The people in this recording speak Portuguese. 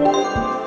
Música